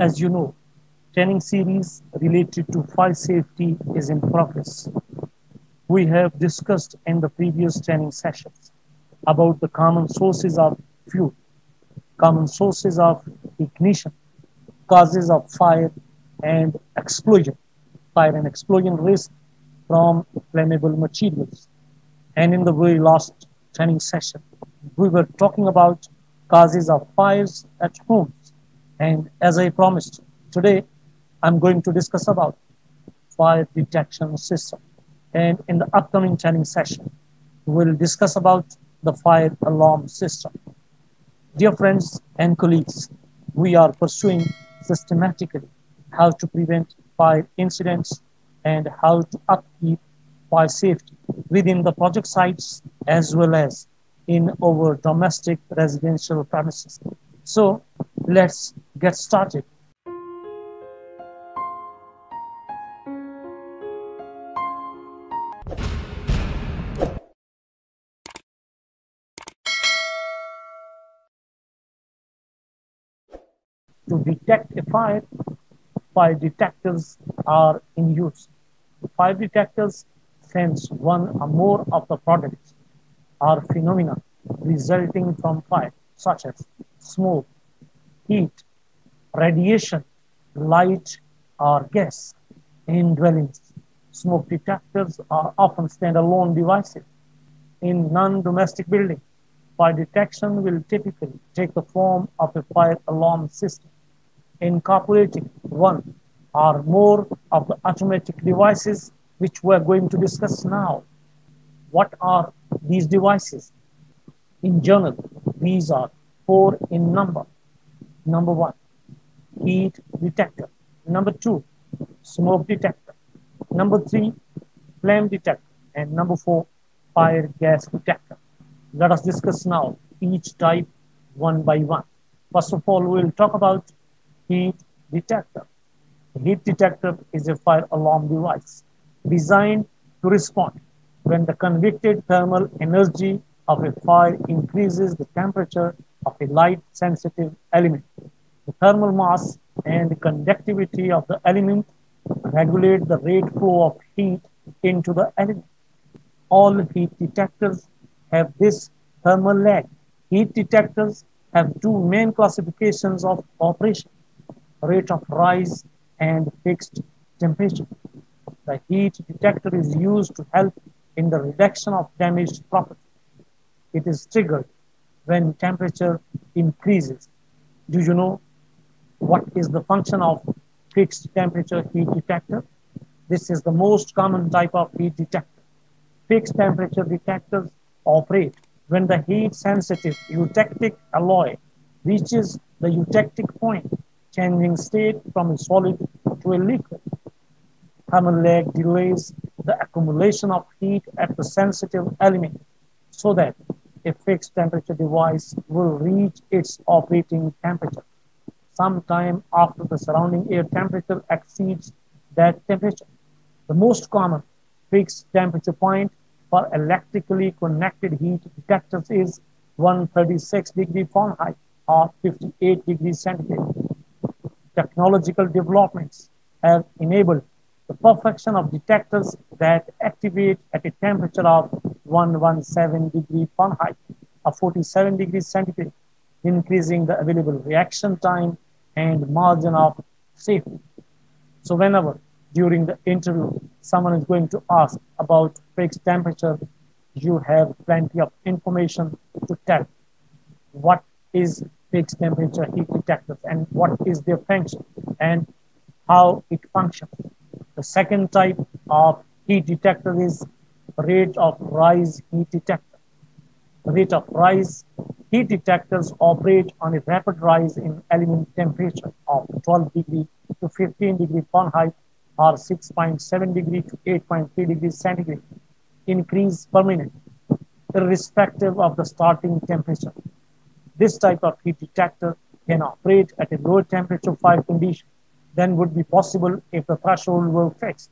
As you know, training series related to fire safety is in progress. We have discussed in the previous training sessions about the common sources of fuel, common sources of ignition, causes of fire and explosion, fire and explosion risk from flammable materials. And in the very last training session, we were talking about causes of fires at homes. And as I promised, today I'm going to discuss about fire detection system. And in the upcoming training session, we'll discuss about the fire alarm system. Dear friends and colleagues, we are pursuing systematically how to prevent fire incidents and how to upkeep fire safety within the project sites as well as in our domestic residential premises. So let's get started. To detect a fire, fire detectors are in use. Fire detectors sense one or more of the products or phenomena resulting from fire, such as smoke, heat, radiation, light, or gas in dwellings. Smoke detectors are often standalone devices. In non-domestic buildings, fire detection will typically take the form of a fire alarm system incorporating one or more of the automatic devices which we're going to discuss now. What are these devices? In general, these are four in number. Number one, heat detector. Number two, smoke detector. Number three, flame detector. And number four, fire gas detector. Let us discuss now each type one by one. First of all, we'll talk about heat detector. Heat detector is a fire alarm device designed to respond when the convected thermal energy of a fire increases the temperature of a light sensitive element. The thermal mass and conductivity of the element regulate the rate flow of heat into the element. All heat detectors have this thermal lag. Heat detectors have two main classifications of operation rate of rise and fixed temperature. The heat detector is used to help in the reduction of damaged property. It is triggered when temperature increases. Do you know what is the function of fixed temperature heat detector? This is the most common type of heat detector. Fixed temperature detectors operate when the heat sensitive eutectic alloy reaches the eutectic point changing state from a solid to a liquid. Thermal lag delays the accumulation of heat at the sensitive element so that a fixed temperature device will reach its operating temperature sometime after the surrounding air temperature exceeds that temperature. The most common fixed temperature point for electrically connected heat detectors is 136 degree Fahrenheit or 58 degrees centigrade technological developments have enabled the perfection of detectors that activate at a temperature of 117 degree Fahrenheit or 47 degrees centigrade, increasing the available reaction time and margin of safety. So whenever during the interview someone is going to ask about fixed temperature, you have plenty of information to tell what is fixed temperature heat detectors and what is their function and how it functions. The second type of heat detector is rate of rise heat detector. Rate of rise heat detectors operate on a rapid rise in element temperature of 12 degree to 15 degree Fahrenheit or 6.7 degree to 8.3 degrees centigrade increase per minute irrespective of the starting temperature this type of heat detector can operate at a lower temperature fire condition than would be possible if the threshold were fixed.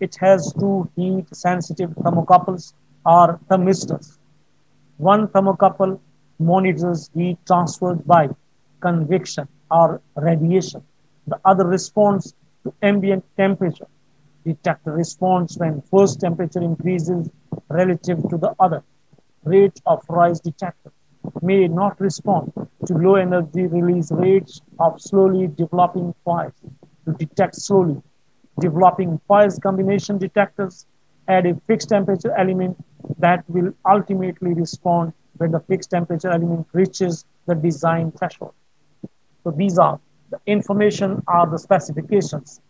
It has two heat sensitive thermocouples or thermistors. One thermocouple monitors heat transferred by convection or radiation The other responds to ambient temperature. Detector responds when first temperature increases relative to the other. Rate of rise detector may not respond to low energy release rates of slowly developing fires. To detect slowly developing fires combination detectors add a fixed temperature element that will ultimately respond when the fixed temperature element reaches the design threshold. So these are the information are the specifications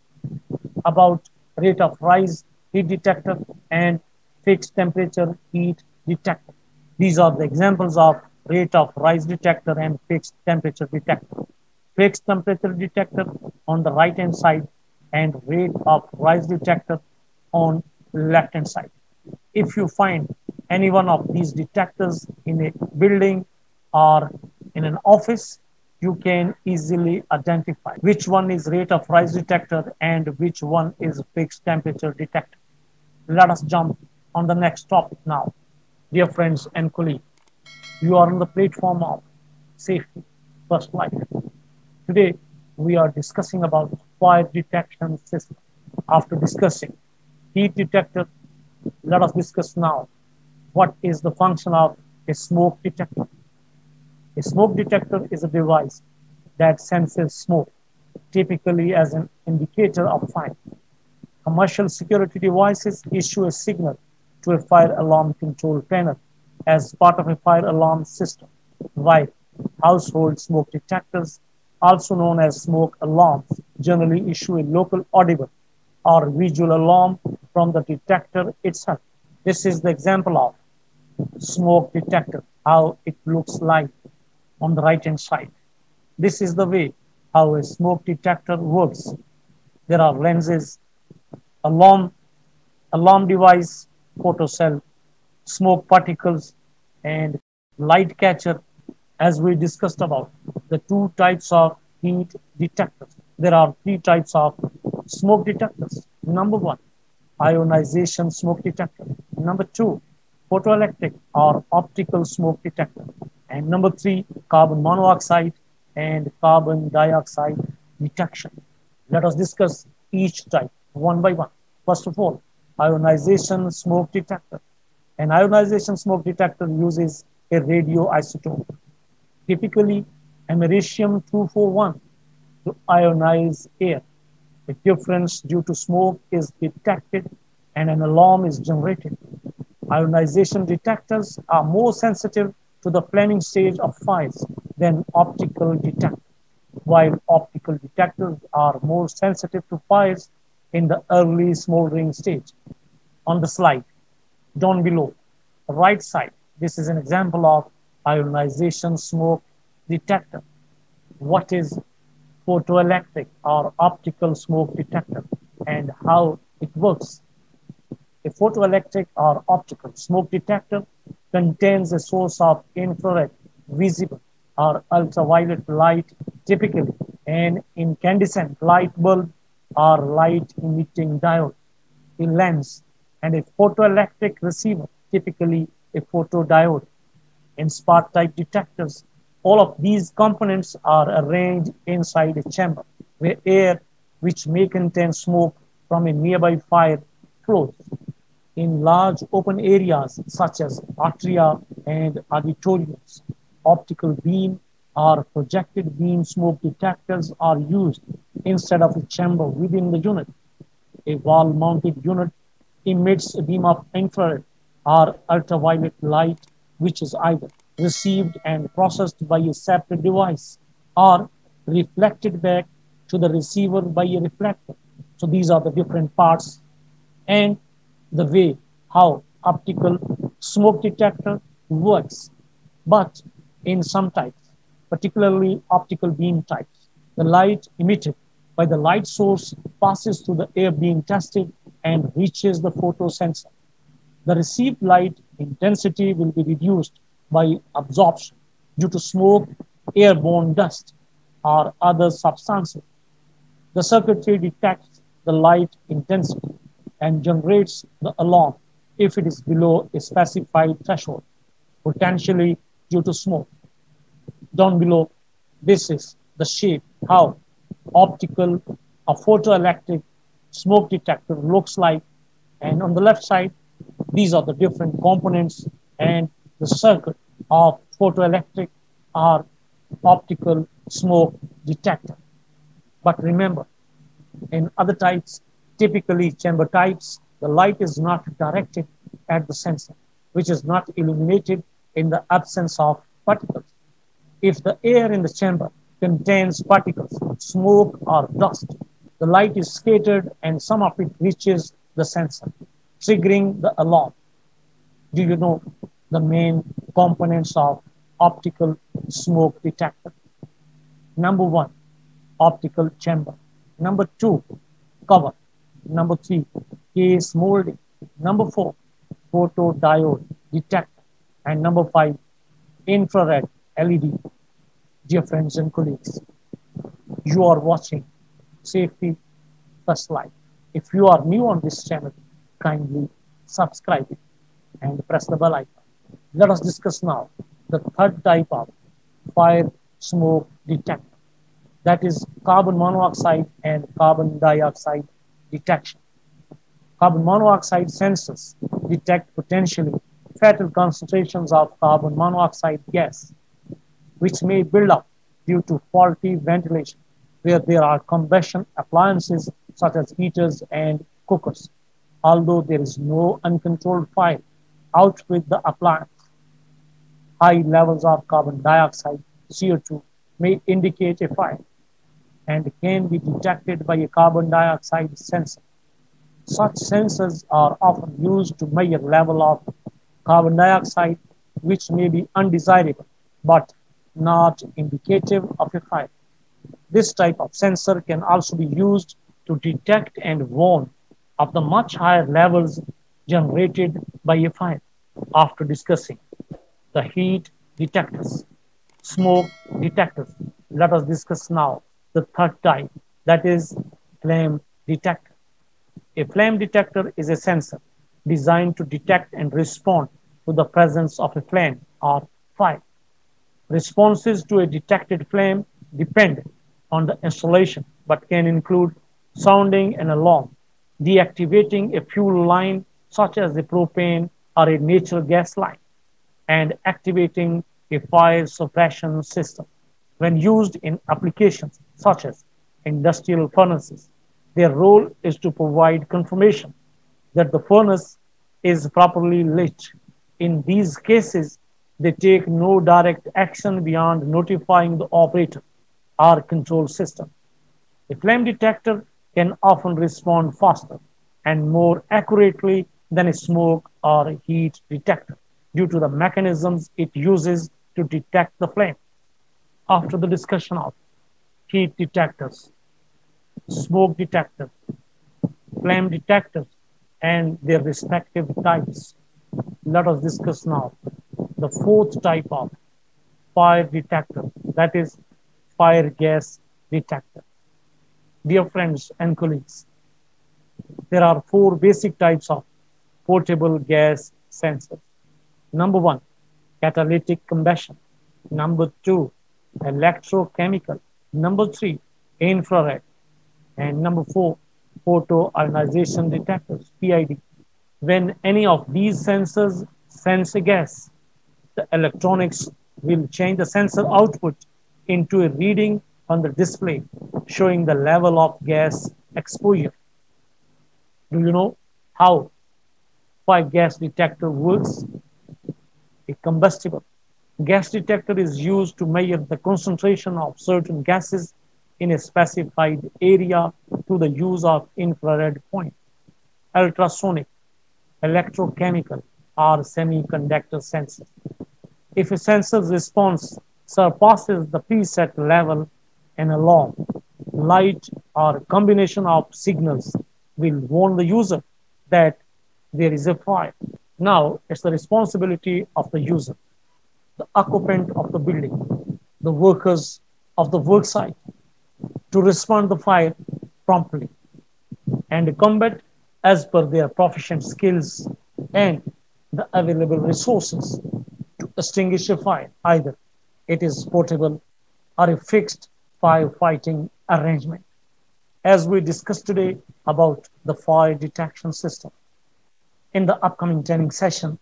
about rate of rise heat detector and fixed temperature heat detector. These are the examples of rate of rise detector and fixed temperature detector. Fixed temperature detector on the right hand side and rate of rise detector on left hand side. If you find any one of these detectors in a building or in an office, you can easily identify which one is rate of rise detector and which one is fixed temperature detector. Let us jump on the next topic now. Dear friends and colleagues, you are on the platform of safety, first life. Today, we are discussing about fire detection system. After discussing heat detector, let us discuss now what is the function of a smoke detector. A smoke detector is a device that senses smoke, typically as an indicator of fire. Commercial security devices issue a signal to a fire alarm control panel as part of a fire alarm system, while household smoke detectors, also known as smoke alarms, generally issue a local audible or visual alarm from the detector itself. This is the example of smoke detector, how it looks like on the right hand side. This is the way how a smoke detector works. There are lenses, alarm, alarm device, photocell, smoke particles, and light catcher as we discussed about the two types of heat detectors. There are three types of smoke detectors. Number one, ionization smoke detector. Number two, photoelectric or optical smoke detector. And number three, carbon monoxide and carbon dioxide detection. Let us discuss each type one by one. First of all, ionization smoke detector. An ionization smoke detector uses a radioisotope, typically americium-241, to ionize air. A difference due to smoke is detected and an alarm is generated. Ionization detectors are more sensitive to the flaming stage of fires than optical detectors, while optical detectors are more sensitive to fires in the early smoldering stage. On the slide, down below, right side, this is an example of ionization smoke detector. What is photoelectric or optical smoke detector and how it works? A photoelectric or optical smoke detector contains a source of infrared, visible, or ultraviolet light, typically an incandescent light bulb or light emitting diode, a lens, and a photoelectric receiver typically a photodiode. In spark type detectors, all of these components are arranged inside a chamber where air, which may contain smoke from a nearby fire, flows. In large open areas such as atria and auditoriums, optical beam or projected beam smoke detectors are used instead of a chamber within the unit. A wall mounted unit emits a beam of infrared or ultraviolet light, which is either received and processed by a separate device or reflected back to the receiver by a reflector. So these are the different parts and the way how optical smoke detector works. But in some types, particularly optical beam types, the light emitted by the light source passes through the air being tested and reaches the photosensor the received light intensity will be reduced by absorption due to smoke, airborne dust, or other substances. The circuitry detects the light intensity and generates the alarm if it is below a specified threshold, potentially due to smoke. Down below, this is the shape how optical a photoelectric smoke detector looks like. And on the left side, these are the different components and the circuit of photoelectric or optical smoke detector. But remember, in other types, typically chamber types, the light is not directed at the sensor, which is not illuminated in the absence of particles. If the air in the chamber contains particles, smoke or dust, the light is scattered and some of it reaches the sensor, triggering the alarm. Do you know the main components of optical smoke detector? Number one, optical chamber. Number two, cover. Number three, case molding. Number four, photodiode detector. And number five, infrared LED. Dear friends and colleagues, you are watching Safety First Life. If you are new on this channel, kindly subscribe and press the bell icon. Let us discuss now the third type of fire smoke detector that is carbon monoxide and carbon dioxide detection. Carbon monoxide sensors detect potentially fatal concentrations of carbon monoxide gas, which may build up due to faulty ventilation, where there are combustion appliances such as heaters and cookers. Although there is no uncontrolled fire out with the appliance, high levels of carbon dioxide, CO2, may indicate a fire and can be detected by a carbon dioxide sensor. Such sensors are often used to measure level of carbon dioxide, which may be undesirable but not indicative of a fire. This type of sensor can also be used to detect and warn of the much higher levels generated by a fire. After discussing the heat detectors, smoke detectors, let us discuss now the third type, that is flame detector. A flame detector is a sensor designed to detect and respond to the presence of a flame or fire. Responses to a detected flame depend on the installation, but can include sounding an alarm, deactivating a fuel line such as a propane or a natural gas line, and activating a fire suppression system. When used in applications such as industrial furnaces, their role is to provide confirmation that the furnace is properly lit. In these cases, they take no direct action beyond notifying the operator or control system. A flame detector can often respond faster and more accurately than a smoke or heat detector due to the mechanisms it uses to detect the flame. After the discussion of heat detectors, smoke detectors, flame detectors, and their respective types. Let us discuss now the fourth type of fire detector, that is fire gas detector. Dear friends and colleagues, there are four basic types of portable gas sensors. Number one, catalytic combustion. Number two, electrochemical. Number three, infrared. And number four, photoionization detectors, PID. When any of these sensors sense a gas, the electronics will change the sensor output into a reading on the display showing the level of gas exposure. Do you know how fire gas detector works? A combustible gas detector is used to measure the concentration of certain gases in a specified area through the use of infrared point, ultrasonic, electrochemical, or semiconductor sensors. If a sensor's response surpasses the preset level, an alarm, light, or combination of signals will warn the user that there is a fire. Now, it's the responsibility of the user, the occupant of the building, the workers of the worksite to respond to fire promptly and combat as per their proficient skills and the available resources to extinguish a fire. Either it is portable or a fixed firefighting arrangement. As we discussed today about the fire detection system. In the upcoming training session,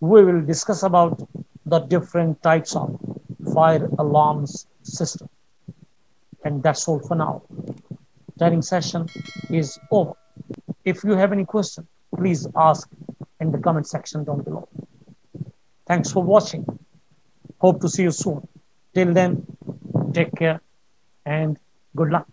we will discuss about the different types of fire alarms system. And that's all for now. Training session is over. If you have any question, please ask in the comment section down below. Thanks for watching. Hope to see you soon. Till then, take care and good luck.